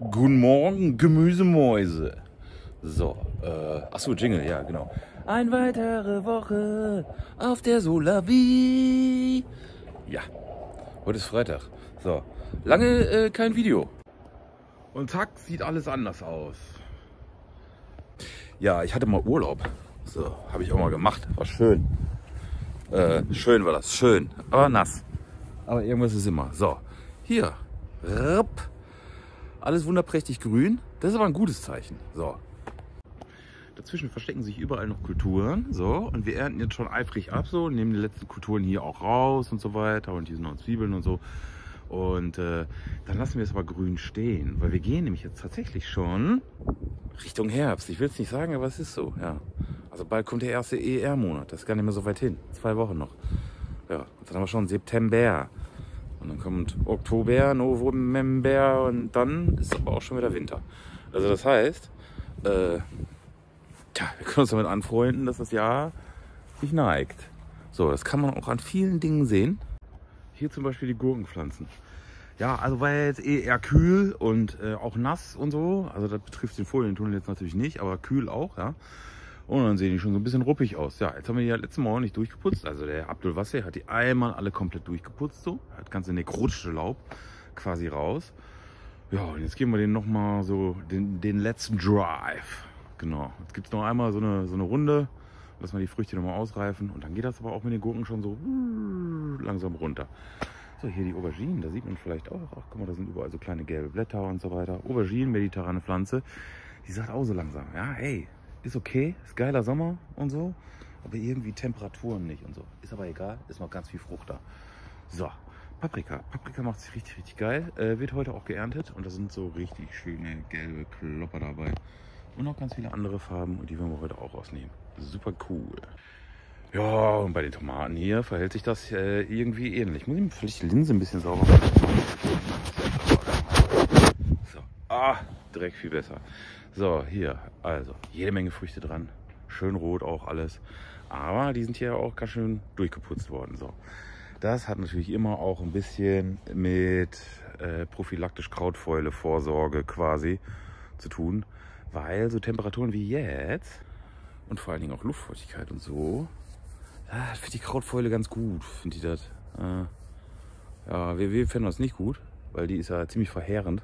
Guten Morgen, Gemüsemäuse. So, äh, achso, Jingle, ja, genau. Eine weitere Woche auf der Solavi. Ja, heute ist Freitag. So, lange äh, kein Video. Und zack, sieht alles anders aus. Ja, ich hatte mal Urlaub. So, habe ich auch mal gemacht. War schön. Äh, schön war das, schön. Aber nass. Aber irgendwas ist immer. So, hier. Rupp. Alles wunderprächtig grün. Das ist aber ein gutes Zeichen. So. Dazwischen verstecken sich überall noch Kulturen. So. Und wir ernten jetzt schon eifrig ab. So. Nehmen die letzten Kulturen hier auch raus und so weiter. Und hier sind noch Zwiebeln und so. Und äh, dann lassen wir es aber grün stehen. Weil wir gehen nämlich jetzt tatsächlich schon Richtung Herbst. Ich will es nicht sagen, aber es ist so. Ja. Also bald kommt der erste ER-Monat. Das ist gar nicht mehr so weit hin. Zwei Wochen noch. Ja, dann haben wir schon September. Und dann kommt Oktober, November und dann ist aber auch schon wieder Winter. Also das heißt, äh, tja, wir können uns damit anfreunden, dass das Jahr sich neigt. So, das kann man auch an vielen Dingen sehen. Hier zum Beispiel die Gurkenpflanzen. Ja, also war ja jetzt eh eher kühl und äh, auch nass und so. Also das betrifft den Folientunnel jetzt natürlich nicht, aber kühl auch, ja. Und dann sehen die schon so ein bisschen ruppig aus. Ja, jetzt haben wir die ja letzten Mal nicht durchgeputzt. Also der Abdul Wasser hat die einmal alle komplett durchgeputzt so. Hat ganze nekrotische Laub quasi raus. Ja, und jetzt geben wir den nochmal so den, den letzten Drive. Genau. Jetzt gibt es noch einmal so eine, so eine Runde. Lassen wir die Früchte nochmal ausreifen. Und dann geht das aber auch mit den Gurken schon so langsam runter. So, hier die Auberginen, da sieht man vielleicht auch, ach guck mal, da sind überall so kleine gelbe Blätter und so weiter. Auberginen, mediterrane Pflanze, die sagt auch so langsam, ja, hey, ist okay, ist geiler Sommer und so, aber irgendwie Temperaturen nicht und so. Ist aber egal, ist noch ganz viel Frucht da. So, Paprika. Paprika macht sich richtig, richtig geil. Äh, wird heute auch geerntet und da sind so richtig schöne gelbe Klopper dabei. Und noch ganz viele andere Farben und die werden wir heute auch ausnehmen. Super cool. Ja, und bei den Tomaten hier verhält sich das äh, irgendwie ähnlich. Muss ich vielleicht die Linse ein bisschen sauber machen? So. Ah, direkt viel besser. So, hier, also jede Menge Früchte dran. Schön rot auch alles. Aber die sind hier auch ganz schön durchgeputzt worden. So. Das hat natürlich immer auch ein bisschen mit äh, prophylaktisch Krautfäule Vorsorge quasi zu tun. Weil so Temperaturen wie jetzt und vor allen Dingen auch Luftfeuchtigkeit und so, ja, finde die Krautfäule ganz gut, finde ich das. Äh, ja, wir, wir finden das nicht gut, weil die ist ja ziemlich verheerend.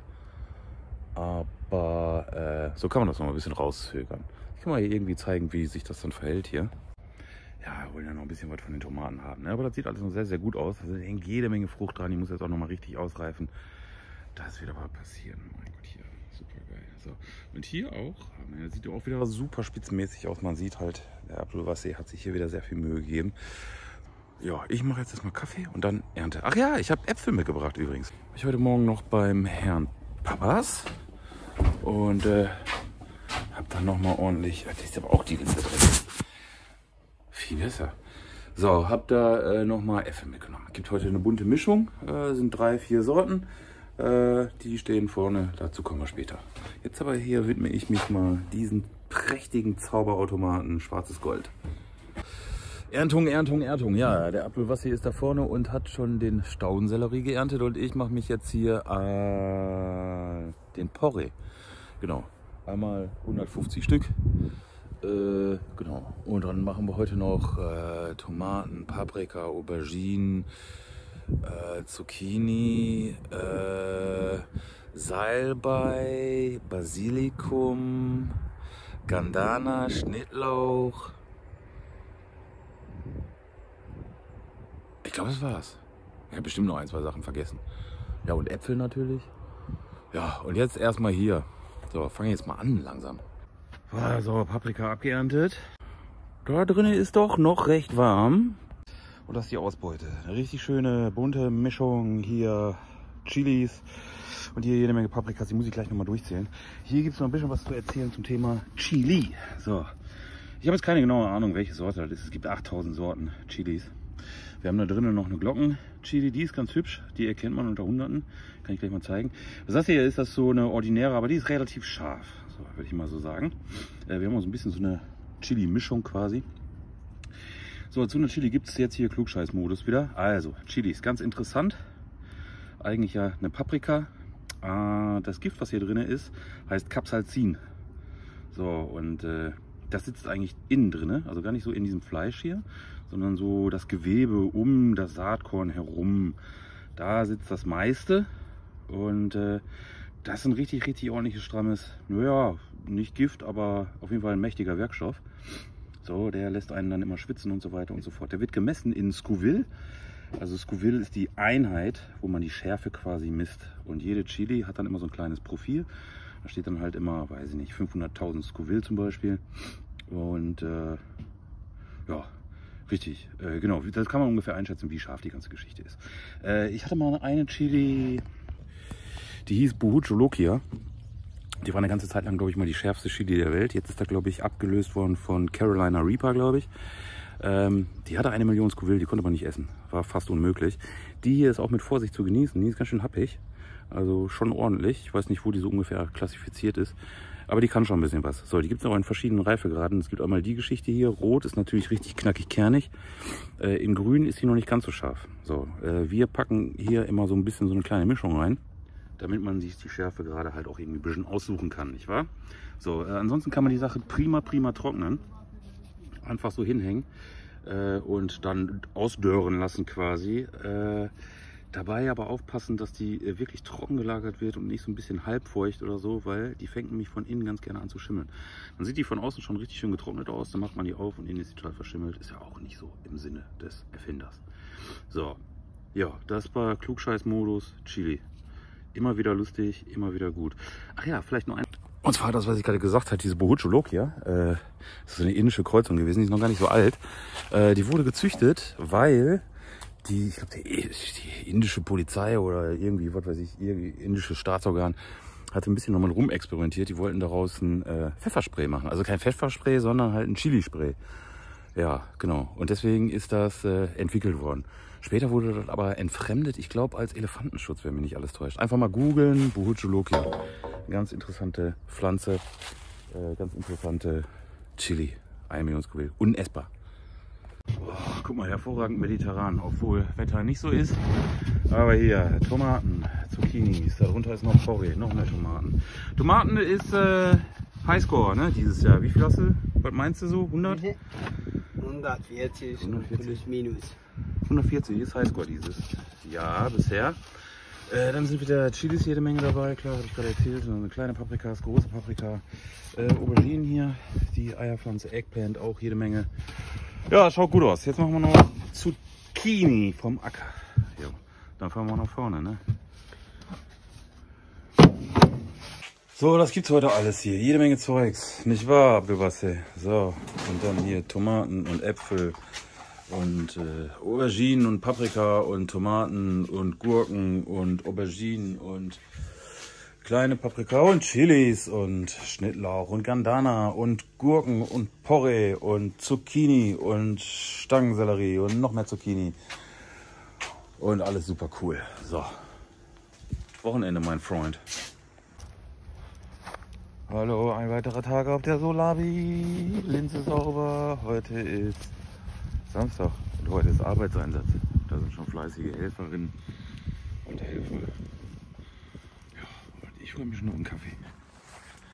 Aber äh, so kann man das noch ein bisschen rauszögern. Ich kann mal hier irgendwie zeigen, wie sich das dann verhält hier. Ja, wir wollen ja noch ein bisschen was von den Tomaten haben. Ne? Aber das sieht alles noch sehr, sehr gut aus. Da hängt jede Menge Frucht dran. Die muss jetzt auch noch mal richtig ausreifen. Das wird aber passieren. Mein Gott, hier. Super geil. So. Und hier auch. Ne, sieht auch wieder super spitzenmäßig aus. Man sieht halt, der Apfelwasser hat sich hier wieder sehr viel Mühe gegeben. Ja, ich mache jetzt erstmal Kaffee und dann Ernte. Ach ja, ich habe Äpfel mitgebracht übrigens. Ich heute Morgen noch beim Herrn Papas und äh, habe dann noch mal ordentlich. Das ist aber auch die Linse drin. Viel besser. So, hab da äh, noch mal Äpfel mitgenommen. Gibt heute eine bunte Mischung. Äh, sind drei, vier Sorten. Äh, die stehen vorne. Dazu kommen wir später. Jetzt aber hier widme ich mich mal diesen prächtigen Zauberautomaten Schwarzes Gold. Erntung, Erntung, Erntung. Ja, der Apfelwasser ist da vorne und hat schon den Staudensellerie geerntet und ich mache mich jetzt hier äh, den Porree. Genau, einmal 150 Stück. Äh, genau, und dann machen wir heute noch äh, Tomaten, Paprika, Auberginen, äh, Zucchini, äh, Salbei, Basilikum, Gandana, Schnittlauch. Glaube, das war's. Ich habe bestimmt noch ein, zwei Sachen vergessen. Ja, und Äpfel natürlich. Ja, und jetzt erstmal hier. So, fange jetzt mal an langsam. So, Paprika abgeerntet. Da drinnen ist doch noch recht warm. Und das ist die Ausbeute. Eine richtig schöne bunte Mischung. Hier Chilis und hier jede Menge Paprikas. Die muss ich gleich nochmal durchzählen. Hier gibt es noch ein bisschen was zu erzählen zum Thema Chili. So, ich habe jetzt keine genaue Ahnung, welche Sorte das ist. Es gibt 8000 Sorten Chilis. Wir haben da drinnen noch eine Glocken-Chili, die ist ganz hübsch. Die erkennt man unter Hunderten. Kann ich gleich mal zeigen. Das hier ist das so eine ordinäre, aber die ist relativ scharf. So, würde ich mal so sagen. Äh, wir haben so ein bisschen so eine Chili-Mischung quasi. So, zu einer Chili gibt es jetzt hier Klugscheiß-Modus wieder. Also, Chili ist ganz interessant. Eigentlich ja eine Paprika, mal, das Gift, was hier drin ist, heißt Capsaicin. So, und äh, das sitzt eigentlich innen drin, also gar nicht so in diesem Fleisch hier, sondern so das Gewebe um das Saatkorn herum. Da sitzt das meiste und äh, das ist ein richtig, richtig ordentliches, strammes, naja, nicht Gift, aber auf jeden Fall ein mächtiger Werkstoff. So, der lässt einen dann immer schwitzen und so weiter und so fort. Der wird gemessen in Scoville. Also Scoville ist die Einheit, wo man die Schärfe quasi misst. Und jede Chili hat dann immer so ein kleines Profil. Da steht dann halt immer, weiß ich nicht, 500.000 Scoville zum Beispiel. Und äh, ja, richtig, äh, genau, das kann man ungefähr einschätzen, wie scharf die ganze Geschichte ist. Äh, ich hatte mal eine Chili, die hieß Buhucholokia. Die war eine ganze Zeit lang, glaube ich, mal die schärfste Chili der Welt. Jetzt ist da, glaube ich, abgelöst worden von Carolina Reaper, glaube ich. Ähm, die hatte eine Million Scoville, die konnte man nicht essen. War fast unmöglich. Die hier ist auch mit Vorsicht zu genießen. Die ist ganz schön happig. Also schon ordentlich. Ich weiß nicht, wo die so ungefähr klassifiziert ist. Aber die kann schon ein bisschen was. So, die gibt es auch in verschiedenen Reifegraden. Es gibt einmal die Geschichte hier. Rot ist natürlich richtig knackig kernig. Äh, in grün ist sie noch nicht ganz so scharf. So, äh, wir packen hier immer so ein bisschen so eine kleine Mischung rein damit man sich die Schärfe gerade halt auch irgendwie ein bisschen aussuchen kann, nicht wahr? So, äh, ansonsten kann man die Sache prima, prima trocknen. Einfach so hinhängen äh, und dann ausdörren lassen quasi. Dabei aber aufpassen, dass die äh, wirklich trocken gelagert wird und nicht so ein bisschen halbfeucht oder so, weil die fängt nämlich von innen ganz gerne an zu schimmeln. Dann sieht die von außen schon richtig schön getrocknet aus, dann macht man die auf und innen ist sie total verschimmelt. Ist ja auch nicht so im Sinne des Erfinders. So, ja, das war Klugscheiß-Modus Chili. Immer wieder lustig, immer wieder gut. Ach ja, vielleicht noch ein. Und zwar das, was ich gerade gesagt habe, diese Bohucholokia. Äh, das ist eine indische Kreuzung gewesen, die ist noch gar nicht so alt. Äh, die wurde gezüchtet, weil die, ich glaube, die, die, indische Polizei oder irgendwie, was weiß ich, irgendwie indische Staatsorgan hatte ein bisschen nochmal rumexperimentiert. Die wollten daraus ein äh, Pfefferspray machen. Also kein Pfefferspray, sondern halt ein Chilispray. Ja, genau. Und deswegen ist das äh, entwickelt worden. Später wurde das aber entfremdet, ich glaube als Elefantenschutz, wenn mich nicht alles täuscht. Einfach mal googeln, Buhucholokia. Ganz interessante Pflanze, äh, ganz interessante Chili. 1 Million. Unessbar. Oh, guck mal, hervorragend mediterran, obwohl Wetter nicht so ist. Aber hier, Tomaten, Zucchinis, darunter ist noch Porree, noch mehr Tomaten. Tomaten ist äh, Highscore, ne, dieses Jahr. Wie viel hast du? Was meinst du so? 100? 140, 140. plus minus. 140 ist Highscore dieses Jahr bisher. Äh, dann sind wieder Chilis jede Menge dabei, klar, habe ich gerade erzählt. Eine kleine Paprikas, große Paprika, äh, Auberginen hier, die Eierpflanze, Eggplant auch jede Menge. Ja, schaut gut aus. Jetzt machen wir noch Zucchini vom Acker. Jo, dann fahren wir nach vorne, ne? So, das gibt's heute alles hier. Jede Menge Zeugs. Nicht wahr, Abgewasse? So, und dann hier Tomaten und Äpfel und äh, Auberginen und Paprika und Tomaten und Gurken und Auberginen und kleine Paprika und Chilis und Schnittlauch und Gandana und Gurken und Porree und Zucchini und Stangensellerie und noch mehr Zucchini. Und alles super cool. So. Wochenende, mein Freund. Hallo, ein weiterer Tag auf der Solavi. Linse sauber. Heute ist Samstag und heute ist Arbeitseinsatz. Da sind schon fleißige Helferinnen und Helfer. Ich freue mich schon auf einen Kaffee.